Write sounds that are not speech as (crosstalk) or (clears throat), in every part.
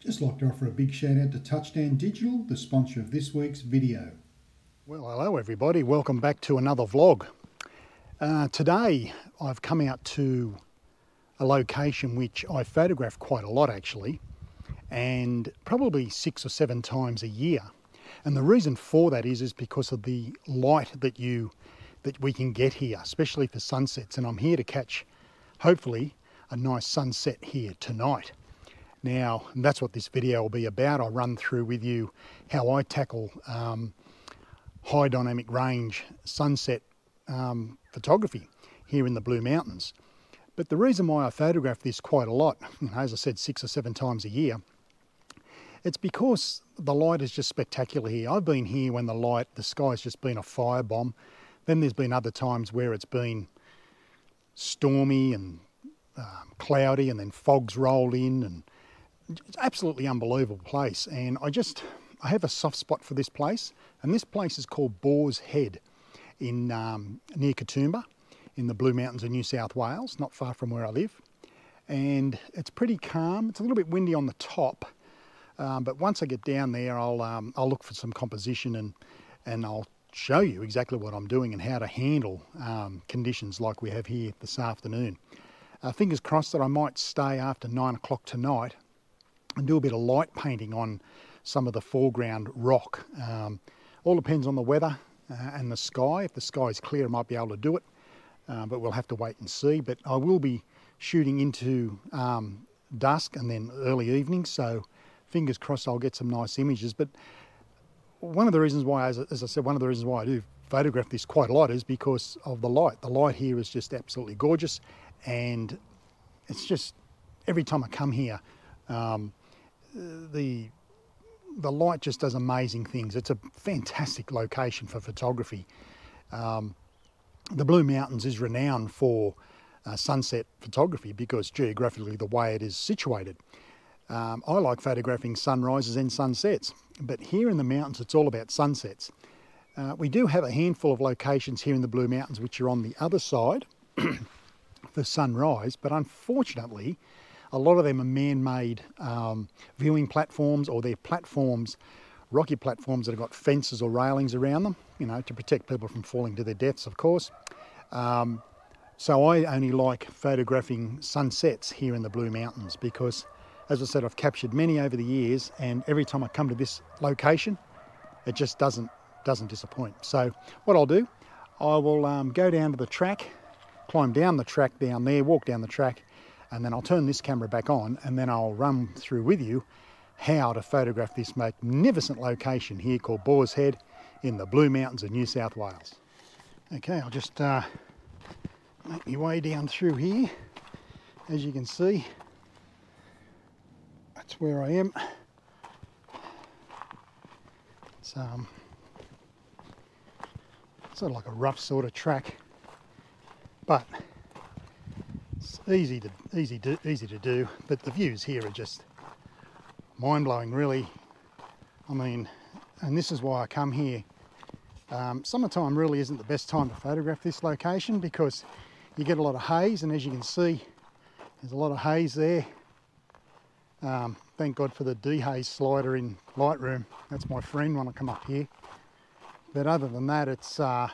Just like to offer a big shout out to Touchdown Digital, the sponsor of this week's video. Well, hello everybody. Welcome back to another vlog. Uh, today I've come out to a location which I photograph quite a lot actually, and probably six or seven times a year. And the reason for that is is because of the light that you that we can get here, especially for sunsets. And I'm here to catch, hopefully, a nice sunset here tonight. Now, that's what this video will be about. I'll run through with you how I tackle um, high dynamic range sunset um, photography here in the Blue Mountains. But the reason why I photograph this quite a lot, (laughs) as I said, six or seven times a year, it's because the light is just spectacular here. I've been here when the light, the sky's just been a firebomb. Then there's been other times where it's been stormy and um, cloudy and then fogs rolled in and absolutely unbelievable place and I just I have a soft spot for this place and this place is called Boar's Head in um, near Katoomba in the Blue Mountains of New South Wales not far from where I live and it's pretty calm it's a little bit windy on the top um, but once I get down there I'll um, I'll look for some composition and and I'll show you exactly what I'm doing and how to handle um, conditions like we have here this afternoon. Uh, fingers crossed that I might stay after nine o'clock tonight and do a bit of light painting on some of the foreground rock. Um, all depends on the weather uh, and the sky. If the sky is clear, I might be able to do it, uh, but we'll have to wait and see. But I will be shooting into um, dusk and then early evening, so fingers crossed I'll get some nice images. But one of the reasons why, as, I said, one of the reasons why I do photograph this quite a lot is because of the light. The light here is just absolutely gorgeous, and it's just every time I come here, um, the the light just does amazing things. It's a fantastic location for photography. Um, the Blue Mountains is renowned for uh, sunset photography because geographically the way it is situated. Um, I like photographing sunrises and sunsets, but here in the mountains it's all about sunsets. Uh, we do have a handful of locations here in the Blue Mountains which are on the other side (coughs) for sunrise, but unfortunately a lot of them are man-made um, viewing platforms or they're platforms, rocky platforms that have got fences or railings around them, you know, to protect people from falling to their deaths, of course. Um, so I only like photographing sunsets here in the Blue Mountains because, as I said, I've captured many over the years and every time I come to this location, it just doesn't, doesn't disappoint. So what I'll do, I will um, go down to the track, climb down the track down there, walk down the track, and then I'll turn this camera back on and then I'll run through with you how to photograph this magnificent location here called Boar's Head in the Blue Mountains of New South Wales. Okay, I'll just uh, make my way down through here. As you can see, that's where I am. It's um, sort of like a rough sort of track, but easy to easy to easy to do, but the views here are just mind blowing, really. I mean, and this is why I come here. Um, summertime really isn't the best time to photograph this location because you get a lot of haze, and as you can see, there's a lot of haze there. Um, thank God for the dehaze slider in Lightroom. That's my friend when I come up here. But other than that, it's uh,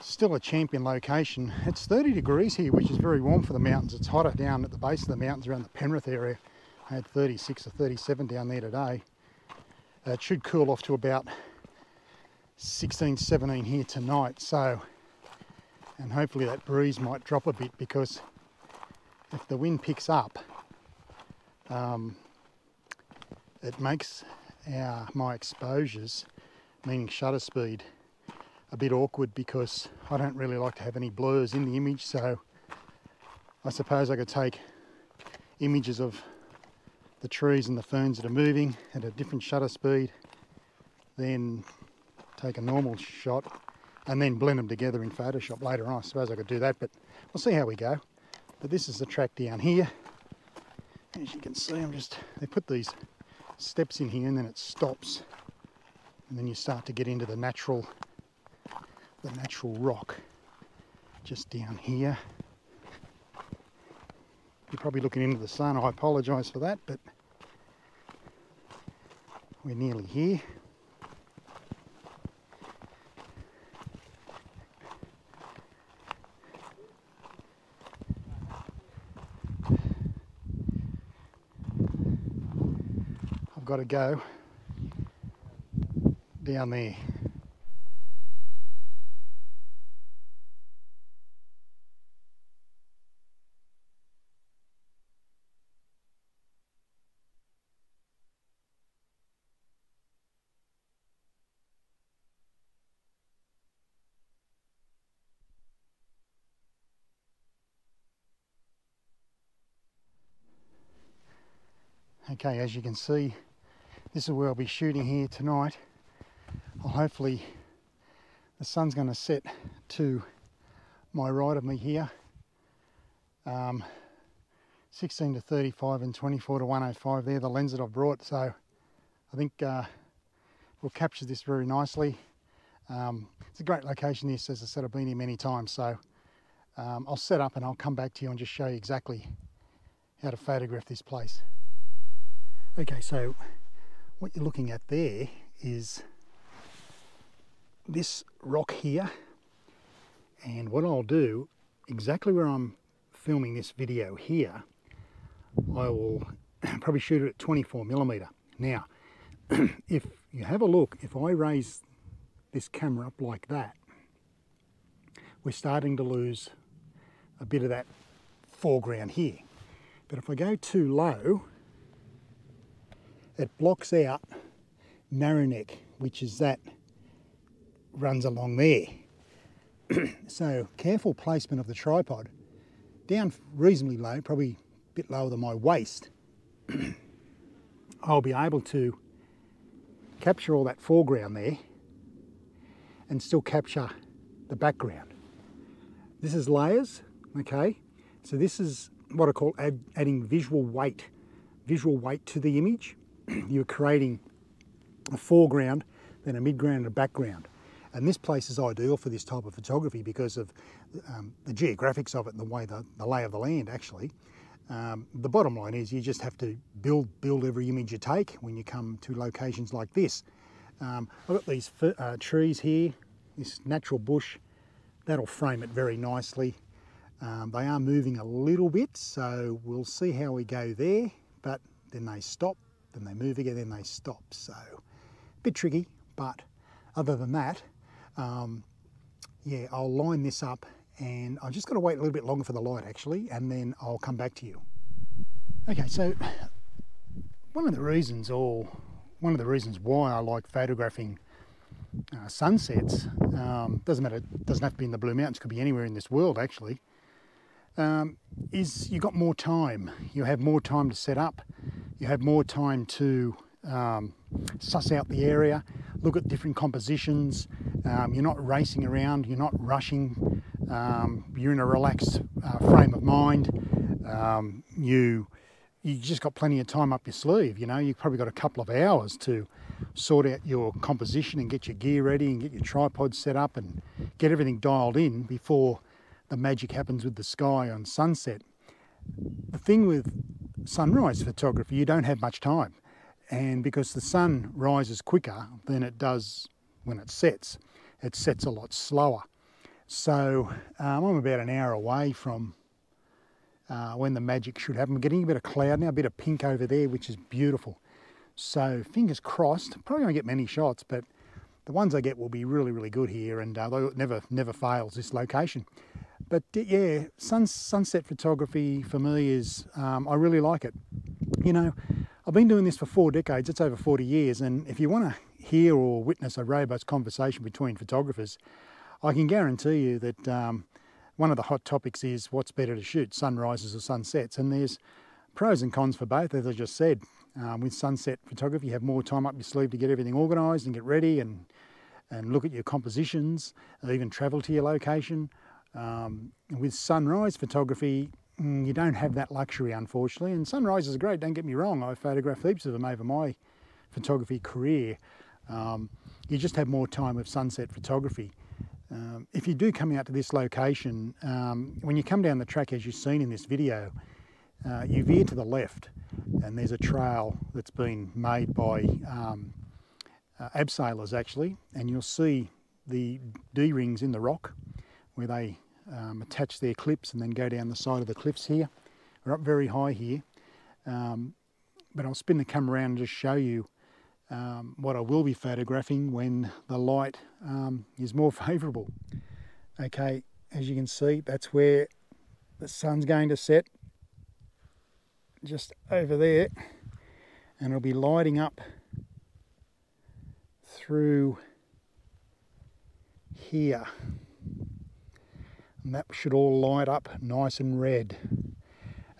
still a champion location. It's 30 degrees here, which is very warm for the mountains. It's hotter down at the base of the mountains around the Penrith area. I had 36 or 37 down there today. Uh, it should cool off to about 16, 17 here tonight. So, and hopefully that breeze might drop a bit because if the wind picks up, um, it makes our my exposures, meaning shutter speed, a bit awkward because I don't really like to have any blurs in the image so I suppose I could take images of the trees and the ferns that are moving at a different shutter speed then take a normal shot and then blend them together in Photoshop later on. I suppose I could do that but we'll see how we go. But this is the track down here. As you can see I'm just, they put these steps in here and then it stops and then you start to get into the natural the natural rock just down here. You're probably looking into the sun, I apologise for that, but we're nearly here. I've got to go down there. Okay, as you can see, this is where I'll be shooting here tonight. Hopefully the sun's going to set to my right of me here. Um, 16 to 35 and 24 to 105 there, the lens that I've brought. So I think uh, we'll capture this very nicely. Um, it's a great location this, as I said, I've been here many times. So um, I'll set up and I'll come back to you and just show you exactly how to photograph this place. Okay, so what you're looking at there is this rock here. And what I'll do, exactly where I'm filming this video here, I will (clears throat) probably shoot it at 24 millimeter. Now, (clears throat) if you have a look, if I raise this camera up like that, we're starting to lose a bit of that foreground here. But if I go too low, it blocks out narrow neck, which is that runs along there. (clears throat) so careful placement of the tripod down reasonably low, probably a bit lower than my waist. (clears throat) I'll be able to capture all that foreground there and still capture the background. This is layers, okay? So this is what I call add, adding visual weight, visual weight to the image. (clears throat) you're creating a foreground, then a midground and a background. And this place is ideal for this type of photography because of um, the geographics of it and the way the, the lay of the land actually. Um, the bottom line is you just have to build build every image you take when you come to locations like this. Um, I've got these uh, trees here, this natural bush, that'll frame it very nicely. Um, they are moving a little bit, so we'll see how we go there, but then they stop then they move again, then they stop. So a bit tricky, but other than that, um, yeah, I'll line this up and I've just got to wait a little bit longer for the light actually, and then I'll come back to you. Okay, so one of the reasons, or one of the reasons why I like photographing uh, sunsets, um, doesn't matter, doesn't have to be in the Blue Mountains, could be anywhere in this world actually, um, is you got more time. You have more time to set up you have more time to um, suss out the area, look at different compositions. Um, you're not racing around, you're not rushing, um, you're in a relaxed uh, frame of mind. Um, you you just got plenty of time up your sleeve. You know, you've probably got a couple of hours to sort out your composition and get your gear ready and get your tripod set up and get everything dialed in before the magic happens with the sky on sunset. The thing with sunrise photography, you don't have much time. And because the sun rises quicker than it does when it sets, it sets a lot slower. So um, I'm about an hour away from uh, when the magic should happen. We're getting a bit of cloud now, a bit of pink over there, which is beautiful. So fingers crossed, probably won't get many shots, but the ones I get will be really, really good here and uh, never, never fails this location. But yeah, sun, sunset photography for me is, um, I really like it. You know, I've been doing this for four decades, it's over 40 years, and if you want to hear or witness a robust conversation between photographers, I can guarantee you that um, one of the hot topics is what's better to shoot, sunrises or sunsets, and there's pros and cons for both, as I just said. Um, with sunset photography, you have more time up your sleeve to get everything organised and get ready and, and look at your compositions, even travel to your location. Um, with sunrise photography, mm, you don't have that luxury, unfortunately. And sunrises are great, don't get me wrong. I photographed heaps of them over my photography career. Um, you just have more time with sunset photography. Um, if you do come out to this location, um, when you come down the track as you've seen in this video, uh, you veer to the left and there's a trail that's been made by um, uh, abseilers actually and you'll see the D-rings in the rock where they um, attach their clips and then go down the side of the cliffs here. We're up very high here um, but I'll spin the camera around and just show you um, what I will be photographing when the light um, is more (laughs) favourable. Okay, as you can see, that's where the sun's going to set, just over there, and it'll be lighting up through here. And that should all light up nice and red.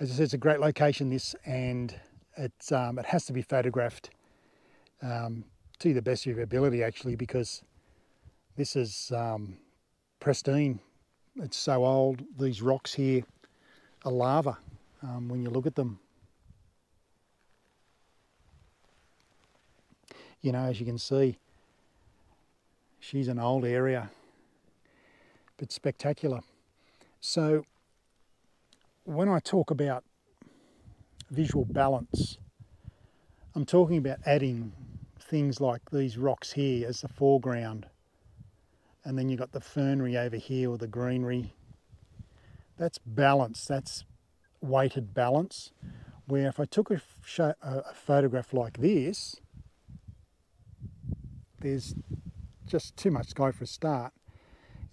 As I said, it's a great location this, and it's, um, it has to be photographed um, to the best of your ability actually because this is um, pristine. It's so old. These rocks here are lava um, when you look at them. You know, as you can see, she's an old area, but spectacular. So when I talk about visual balance, I'm talking about adding things like these rocks here as the foreground. And then you've got the fernery over here or the greenery. That's balance, that's weighted balance. Where if I took a, a photograph like this, there's just too much sky for a start.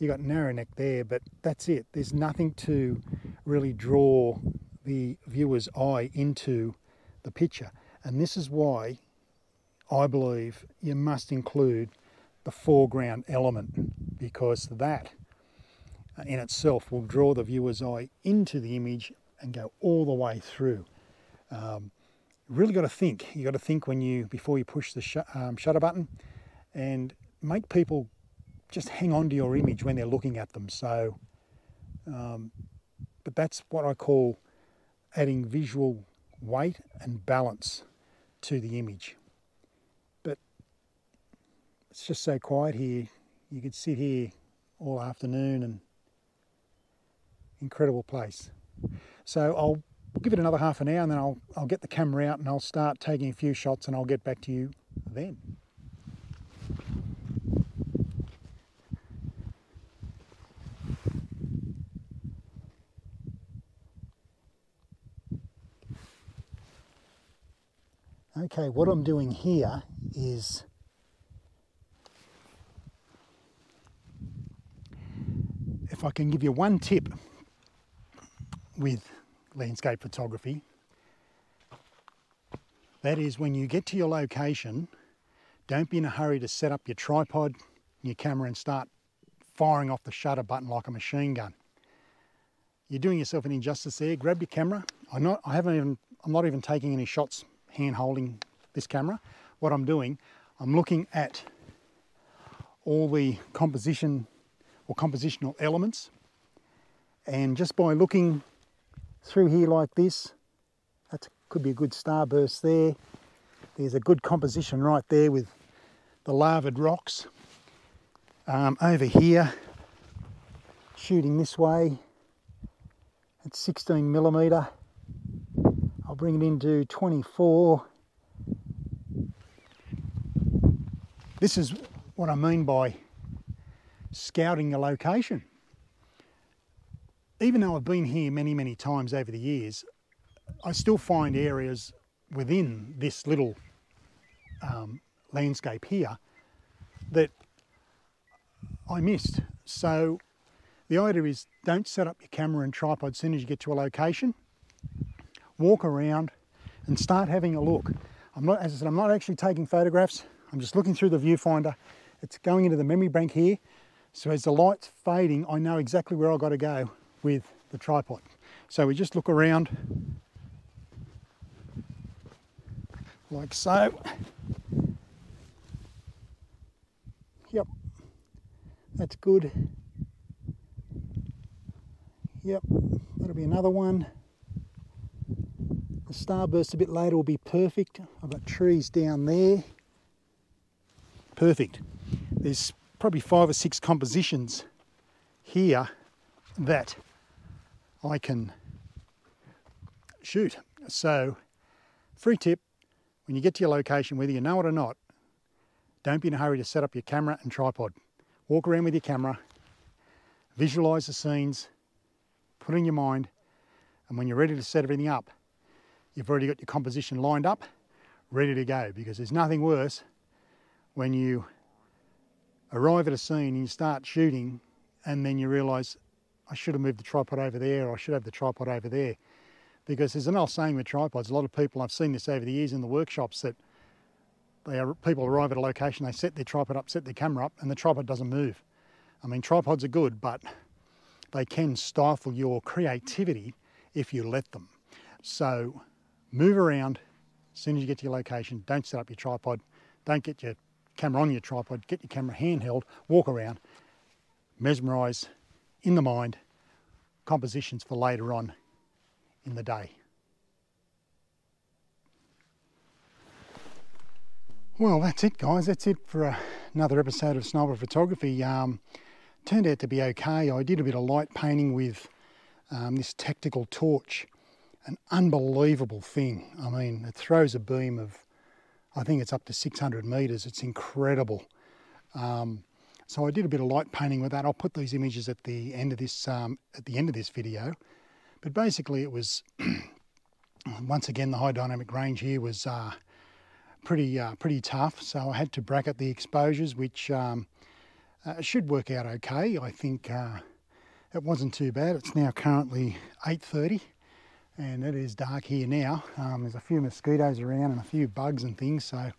You got narrow neck there, but that's it. There's nothing to really draw the viewer's eye into the picture. And this is why I believe you must include the foreground element because that uh, in itself will draw the viewer's eye into the image and go all the way through. Um, really got to think. You got to think when you before you push the sh um, shutter button, and make people just hang on to your image when they're looking at them. So, um, but that's what I call adding visual weight and balance to the image. But it's just so quiet here. You could sit here all afternoon and incredible place. So I'll give it another half an hour and then I'll, I'll get the camera out and I'll start taking a few shots and I'll get back to you then. Okay, what I'm doing here is if I can give you one tip with landscape photography, that is when you get to your location, don't be in a hurry to set up your tripod, your camera and start firing off the shutter button like a machine gun. You're doing yourself an injustice there. Grab your camera. I'm not, I haven't even, I'm not even taking any shots hand holding this camera, what I'm doing, I'm looking at all the composition or compositional elements and just by looking through here like this, that could be a good starburst there. There's a good composition right there with the lavard rocks. Um, over here, shooting this way at 16 millimeter I'll bring it into 24. This is what I mean by scouting a location. Even though I've been here many, many times over the years, I still find areas within this little um, landscape here that I missed. So the idea is don't set up your camera and tripod as soon as you get to a location walk around and start having a look. I'm not, as I said, I'm not actually taking photographs. I'm just looking through the viewfinder. It's going into the memory bank here. So as the light's fading, I know exactly where I've got to go with the tripod. So we just look around like so. Yep, that's good. Yep, that'll be another one. The starburst a bit later will be perfect. I've got trees down there. Perfect. There's probably five or six compositions here that I can shoot. So, free tip when you get to your location, whether you know it or not, don't be in a hurry to set up your camera and tripod. Walk around with your camera, visualize the scenes, put in your mind, and when you're ready to set everything up, you've already got your composition lined up, ready to go. Because there's nothing worse when you arrive at a scene and you start shooting, and then you realise I should have moved the tripod over there, or I should have the tripod over there. Because there's an old saying with tripods, a lot of people, I've seen this over the years in the workshops, that they are, people arrive at a location, they set their tripod up, set their camera up, and the tripod doesn't move. I mean, tripods are good, but they can stifle your creativity if you let them. So move around as soon as you get to your location. Don't set up your tripod. Don't get your camera on your tripod. Get your camera handheld. Walk around. Mesmerise in the mind compositions for later on in the day. Well, that's it, guys. That's it for uh, another episode of Sniper Photography. Um, turned out to be okay. I did a bit of light painting with um, this tactical torch. An unbelievable thing. I mean, it throws a beam of, I think it's up to 600 metres. It's incredible. Um, so I did a bit of light painting with that. I'll put these images at the end of this um, at the end of this video. But basically, it was (clears throat) once again the high dynamic range here was uh, pretty uh, pretty tough. So I had to bracket the exposures, which um, uh, should work out okay. I think uh, it wasn't too bad. It's now currently 8.30 and it is dark here now. Um, there's a few mosquitoes around and a few bugs and things, so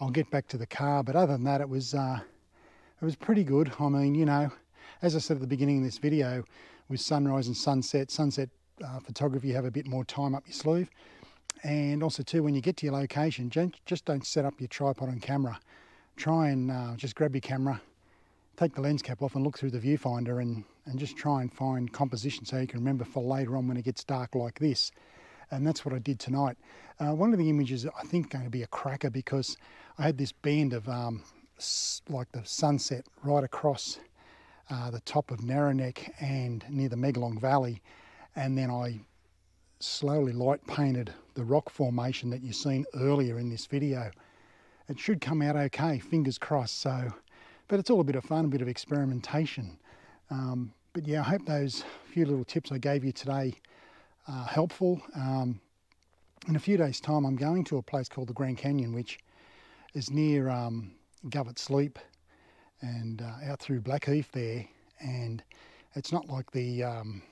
I'll get back to the car. But other than that, it was uh, it was pretty good. I mean, you know, as I said at the beginning of this video, with sunrise and sunset, sunset uh, photography, you have a bit more time up your sleeve. And also too, when you get to your location, just don't set up your tripod and camera. Try and uh, just grab your camera, take the lens cap off and look through the viewfinder and, and just try and find composition so you can remember for later on when it gets dark like this. And that's what I did tonight. Uh, one of the images I think going to be a cracker because I had this band of um, like the sunset right across uh, the top of Narrowneck and near the Megalong Valley. And then I slowly light painted the rock formation that you've seen earlier in this video. It should come out okay, fingers crossed. So, but it's all a bit of fun, a bit of experimentation. Um, but yeah, I hope those few little tips I gave you today are helpful. Um, in a few days' time, I'm going to a place called the Grand Canyon, which is near um, Govett's Leap and uh, out through Blackheath there. And it's not like the um,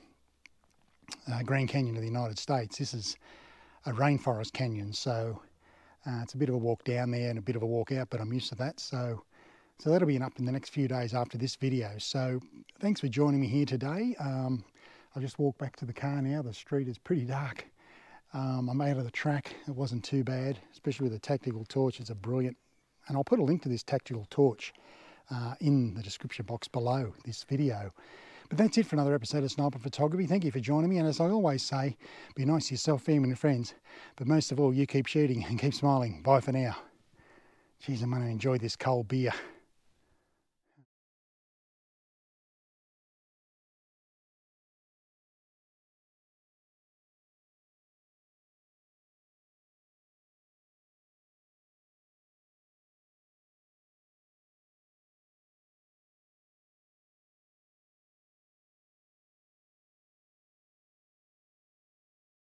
uh, Grand Canyon of the United States. This is a rainforest canyon, so uh, it's a bit of a walk down there and a bit of a walk out, but I'm used to that. So, so that'll be an up in the next few days after this video. So thanks for joining me here today. Um, I'll just walk back to the car now. The street is pretty dark. Um, I'm out of the track. It wasn't too bad, especially with the tactical torch. It's a brilliant, and I'll put a link to this tactical torch uh, in the description box below this video. But that's it for another episode of Sniper Photography. Thank you for joining me. And as I always say, be nice to yourself, family and friends. But most of all, you keep shooting and keep smiling. Bye for now. Geez, I'm going to enjoy this cold beer.